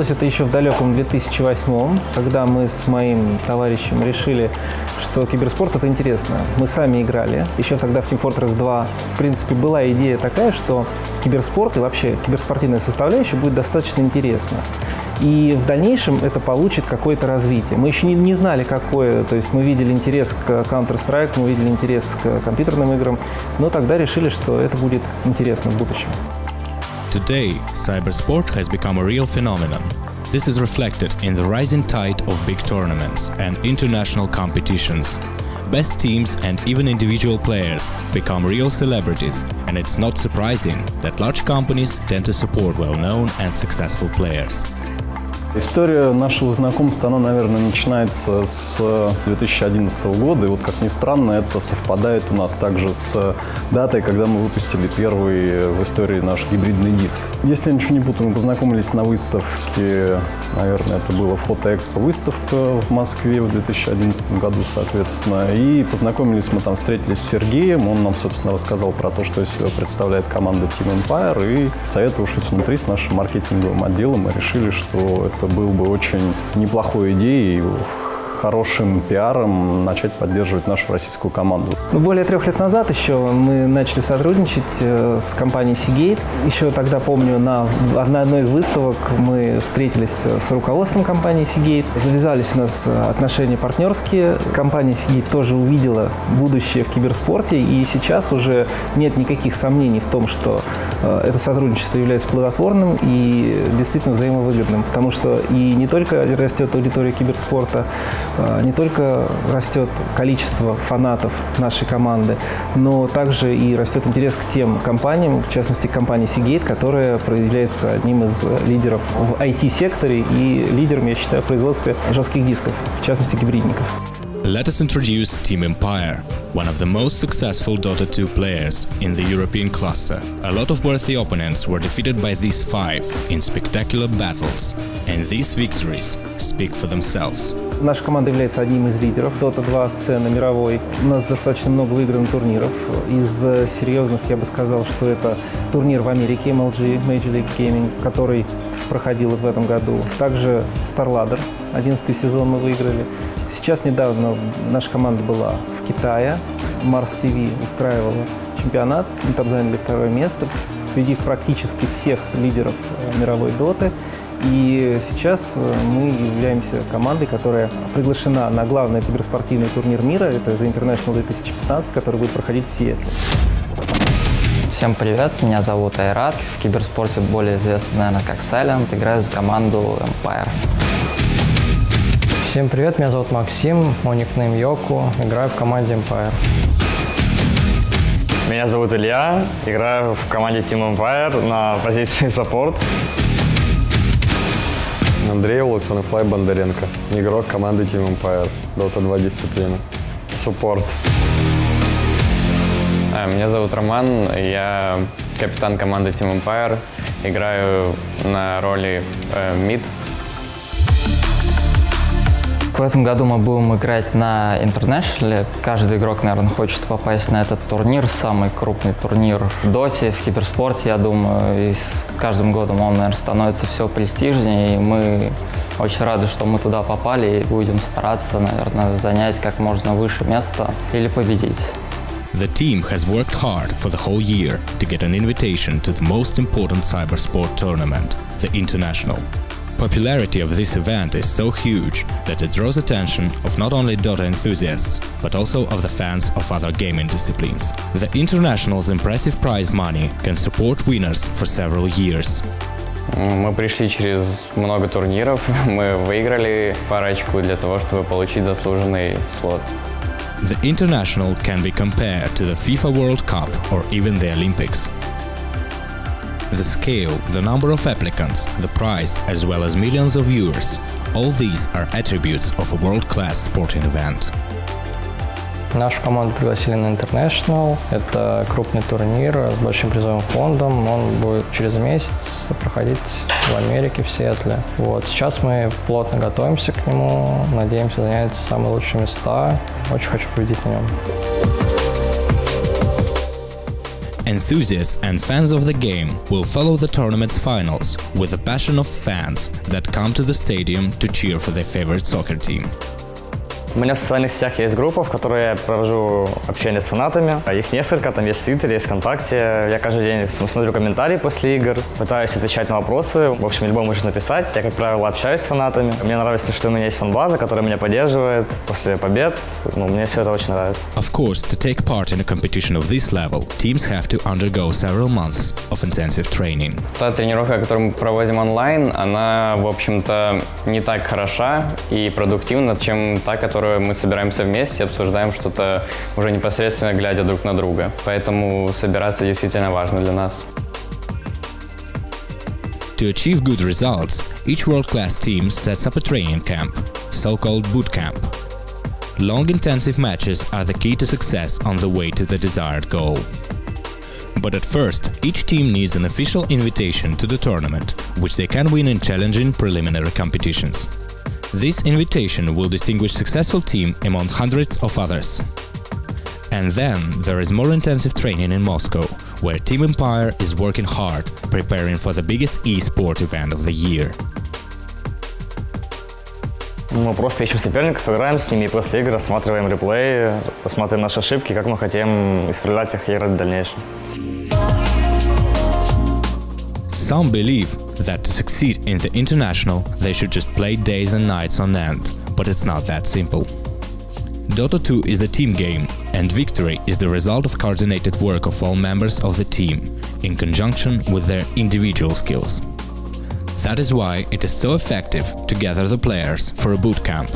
Началось это еще в далеком 2008 когда мы с моим товарищем решили, что киберспорт это интересно. Мы сами играли. Еще тогда в Team Fortress 2, в принципе, была идея такая, что киберспорт и вообще киберспортивная составляющая будет достаточно интересна. И в дальнейшем это получит какое-то развитие. Мы еще не, не знали, какое. То есть мы видели интерес к Counter-Strike, мы видели интерес к компьютерным играм, но тогда решили, что это будет интересно в будущем. Today, cybersport has become a real phenomenon. This is reflected in the rising tide of big tournaments and international competitions. Best teams and even individual players become real celebrities, and it's not surprising that large companies tend to support well-known and successful players. История нашего знакомства, она, наверное, начинается с 2011 года. И вот, как ни странно, это совпадает у нас также с датой, когда мы выпустили первый в истории наш гибридный диск. Если я ничего не путаю, мы познакомились на выставке, наверное, это была фотоэкспо выставка в Москве в 2011 году, соответственно. И познакомились мы там, встретились с Сергеем. Он нам, собственно, рассказал про то, что из себя представляет команда Team Empire. И советовавшись внутри с нашим маркетинговым отделом, мы решили, что это был бы очень неплохой идеей хорошим пиаром начать поддерживать нашу российскую команду. Ну, более трех лет назад еще мы начали сотрудничать э, с компанией Seagate. Еще тогда, помню, на, одной из выставок мы встретились с руководством компании Seagate. Завязались у нас отношения партнерские. Компания Seagate тоже увидела будущее в киберспорте, и сейчас уже нет никаких сомнений в том, что э, это сотрудничество является плодотворным и действительно взаимовыгодным, потому что и не только растет аудитория киберспорта, не только растет количество фанатов нашей команды, но также и растет интерес к тем компаниям, в частности, к компании Seagate, которая является одним из лидеров в IT-секторе и лидером, я считаю, в производстве жестких дисков, в частности, гибридников. Let us introduce Team Empire, one of the most successful Dota 2 players in the European cluster. A lot of worthy opponents were defeated by these five in spectacular battles, and these victories speak for themselves. Наша команда является одним из лидеров Dota 2 сцены мировой. У нас достаточно много выигранных турниров. Из серьезных я бы сказал, что это турнир в Америке MLG, Major League Gaming, который проходил в этом году. Также StarLadder, 11 сезон мы выиграли. Сейчас недавно наша команда была в Китае. Mars TV устраивала чемпионат. Мы там заняли второе место, победив практически всех лидеров э, мировой доты. И сейчас э, мы являемся командой, которая приглашена на главный киберспортивный турнир мира. Это The International 2015, который будет проходить в Сиэтле. Всем привет, меня зовут Айрат. В киберспорте более известный, наверное, как Silent. Играю за команду Empire. Всем привет, меня зовут Максим, мой никнейм Йоку, играю в команде Empire. Меня зовут Илья, играю в команде Team Empire на позиции саппорт. Андрей Лысонфлай Бондаренко, игрок команды Team Empire, Dota 2 дисциплина. Суппорт. А, меня зовут Роман, я капитан команды Team Empire, играю на роли э, мид в этом году мы будем играть на International. Каждый игрок, наверное, хочет попасть на этот турнир, самый крупный турнир в доте, в киберспорте, я думаю. И с каждым годом он, наверное, становится все престижнее. И мы очень рады, что мы туда попали и будем стараться, наверное, занять как можно выше место или победить. The team has worked hard for the whole year to get an invitation to the most important cybersport tournament, the International. popularity of this event is so huge that it draws attention of not only Dota enthusiasts, but also of the fans of other gaming disciplines. The International's impressive prize money can support winners for several years. Мы пришли через много турниров, мы выиграли парочку для того, чтобы получить заслуженный слот. The International can be compared to the FIFA World Cup or even the Olympics. The scale, the number of applicants, the price, as well as millions of viewers. All these are attributes of a world-class sporting event. Нашу команду пригласили на International. Это крупный турнир с большим призовым фондом. Он будет через месяц проходить в Америке, в Сиэтле. Вот. Сейчас мы плотно готовимся к нему, надеемся занять самые лучшие места. Очень хочу победить на нем. Enthusiasts and fans of the game will follow the tournament's finals with the passion of fans that come to the stadium to cheer for their favorite soccer team. У меня в социальных сетях есть группа, в которой я провожу общение с фанатами. Их несколько, там есть Твиттер, есть ВКонтакте. Я каждый день смотрю комментарии после игр, пытаюсь отвечать на вопросы. В общем, любой может написать. Я, как правило, общаюсь с фанатами. Мне нравится, что у меня есть фан-база, которая меня поддерживает после побед. Ну, мне все это очень нравится. Of course, to take part in a competition of this level, teams have to undergo several months of intensive training. Та тренировка, которую мы проводим онлайн, она, в общем-то, не так хороша и продуктивна, чем та, которая которой мы собираемся вместе, обсуждаем что-то уже непосредственно глядя друг на друга. Поэтому собираться действительно важно для нас. To achieve good results, each world-class team sets up a training camp, so-called boot camp. Long intensive matches are the key to success on the way to the desired goal. But at first, each team needs an official invitation to the tournament, which they can win in challenging preliminary competitions. This invitation will distinguish successful team among hundreds of others. And then there is more intensive training in Moscow, where Team Empire is working hard, preparing for the biggest e-sport event of the year. Мы просто ищем соперников, играем с ними и после игр рассматриваем реплеи, посмотрим наши ошибки, как мы хотим исправлять их и играть в дальнейшем. Some believe that to succeed in the international, they should just play days and nights on end, but it's not that simple. Dota 2 is a team game, and victory is the result of coordinated work of all members of the team, in conjunction with their individual skills. That is why it is so effective to gather the players for a boot camp.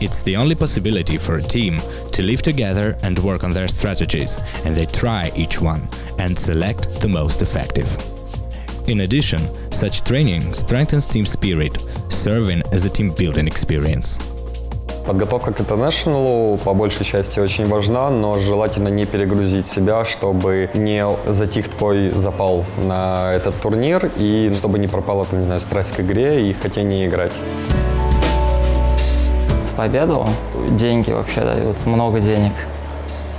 It's the only possibility for a team to live together and work on their strategies, and they try each one and select the most effective. In addition, such training strengthens team spirit, serving as a team building experience. Подготовка к интернешнлу по большей части очень важна, но желательно не перегрузить себя, чтобы не затих твой запал на этот турнир и чтобы не пропала, не знаю, страсть к игре и хотение играть. Победу деньги вообще дают, много денег.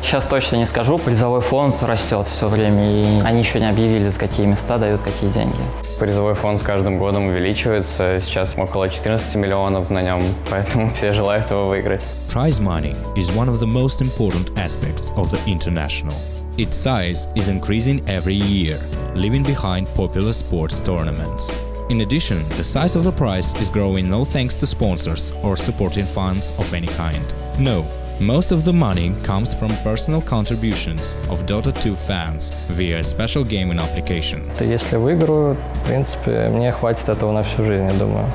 Сейчас точно не скажу, призовой фонд растет все время, и они еще не объявили, за какие места дают какие деньги. Призовой фонд с каждым годом увеличивается, сейчас около 14 миллионов на нем, поэтому все желают его выиграть. Prize money is one of the most important aspects of the international. Its size is increasing every year, leaving behind popular sports tournaments. In addition, the size of the prize is growing no thanks to sponsors or supporting funds of any kind. No, most of the money comes from personal contributions of Dota 2 fans via a special gaming application. Если выиграю, в принципе, мне хватит этого на всю жизнь, я думаю.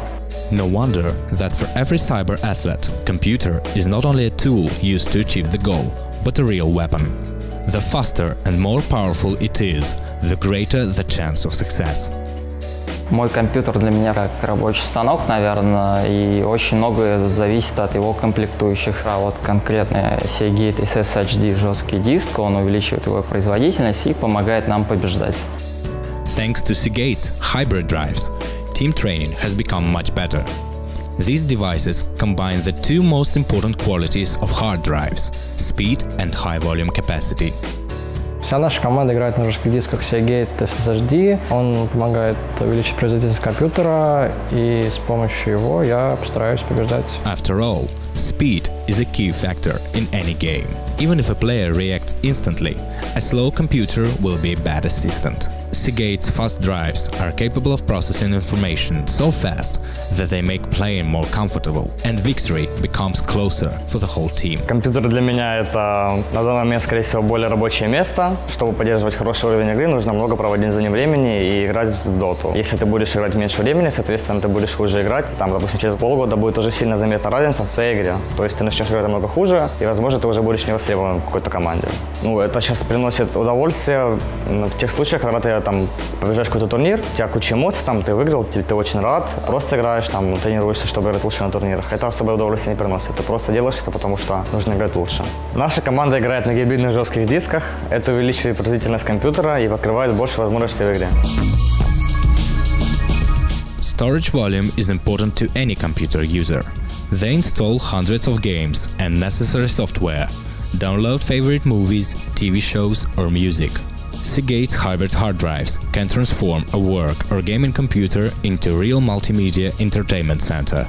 No wonder that for every cyber athlete, computer is not only a tool used to achieve the goal, but a real weapon. The faster and more powerful it is, the greater the chance of success. Мой компьютер для меня как рабочий станок, наверное, и очень многое зависит от его комплектующих. А вот конкретно Seagate SSHD жесткий диск, он увеличивает его производительность и помогает нам побеждать. Thanks to Seagate's hybrid drives, team training has become much better. These devices combine the two most important qualities of hard drives – speed and high volume capacity. Вся наша команда играет на жестких дисках Seagate SSHD. Он помогает увеличить производительность компьютера, и с помощью его я постараюсь побеждать. After all, speed is a key factor in any game. Even if a player reacts instantly, a slow computer will be a bad assistant. Seagate's fast drives are capable of processing information so fast that they make playing more comfortable, and victory becomes closer for the whole team. Компьютер для меня это на данный момент, скорее всего, более рабочее место. Чтобы поддерживать хороший уровень игры, нужно много проводить за ним времени и играть в доту. Если ты будешь играть меньше времени, соответственно, ты будешь хуже играть. Там, допустим, через полгода будет уже сильно заметна разница в своей игре. То есть ты начнешь играть намного хуже, и, возможно, ты уже будешь не востребован в какой-то команде. Ну, это сейчас приносит удовольствие в тех случаях, когда ты там побежаешь какой-то турнир, у тебя куча эмоций, там, ты выиграл, ты, ты очень рад, просто играешь, там, тренируешься, чтобы играть лучше на турнирах. Это особое удовольствие не приносит. Ты просто делаешь это, потому что нужно играть лучше. Наша команда играет на гибридных жестких дисках. Это увеличивает производительность компьютера и открывает больше возможностей в игре. Storage volume is important to any computer user. They install hundreds of games and necessary software, download favorite movies, TV shows or music. Seagate's hybrid hard drives can transform a work or gaming computer into a real multimedia entertainment center.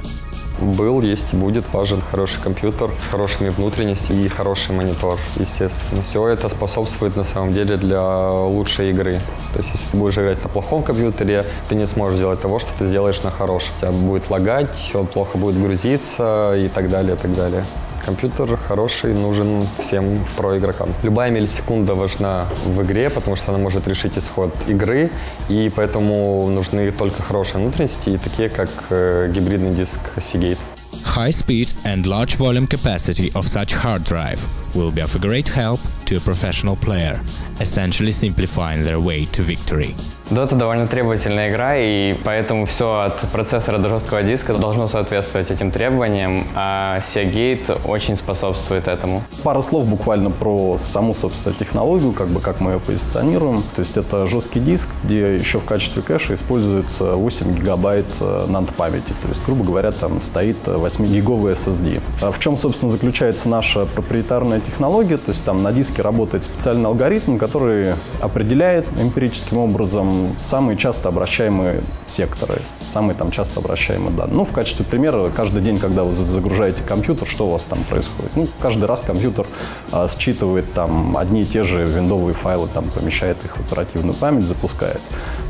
Был, есть и будет важен хороший компьютер с хорошими внутренностями и хороший монитор, естественно. Все это способствует на самом деле для лучшей игры. То есть, если ты будешь играть на плохом компьютере, ты не сможешь сделать того, что ты сделаешь на хорошем. Тебя будет лагать, он плохо будет грузиться и так далее, и так далее. Компьютер хороший нужен всем проигрокам. Любая миллисекунда важна в игре, потому что она может решить исход игры, и поэтому нужны только хорошие внутренности, такие как э, гибридный диск Seagate. High speed and large volume capacity of such hard drive will be of great help to a professional player, essentially simplifying their way to victory. Dota довольно требовательная игра, и поэтому все от процессора до жесткого диска должно соответствовать этим требованиям, а Seagate очень способствует этому. Пара слов буквально про саму, собственно, технологию, как бы как мы ее позиционируем. То есть это жесткий диск, где еще в качестве кэша используется 8 гигабайт э, NAND памяти. То есть, грубо говоря, там стоит 8-гиговый SSD. А в чем, собственно, заключается наша проприетарная технология? То есть там на диске работает специальный алгоритм, который определяет эмпирическим образом самые часто обращаемые секторы, самые там часто обращаемые данные. Ну, в качестве примера, каждый день, когда вы загружаете компьютер, что у вас там происходит? Ну, каждый раз компьютер а, считывает там одни и те же виндовые файлы, там помещает их в оперативную память, запускает.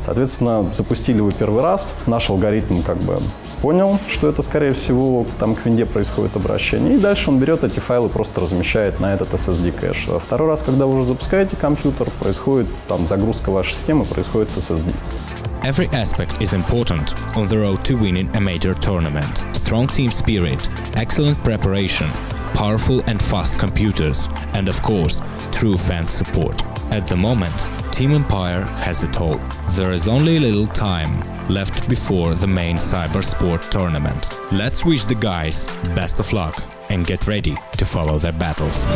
Соответственно, запустили вы первый раз, наш алгоритм как бы понял, что это, скорее всего, там к винде происходит обращение, и дальше он берет эти файлы, просто размещает на этот SSD кэш. А второй раз, когда вы уже запускаете компьютер, происходит там загрузка вашей системы, происходит с SSD. Every aspect is important on the road to winning a major tournament. Strong team spirit, excellent preparation, powerful and fast computers, and of course, true fan support. At the moment, Team Empire has it all. There is only a little time left before the main Cyber Sport tournament. Let's wish the guys best of luck and get ready to follow their battles.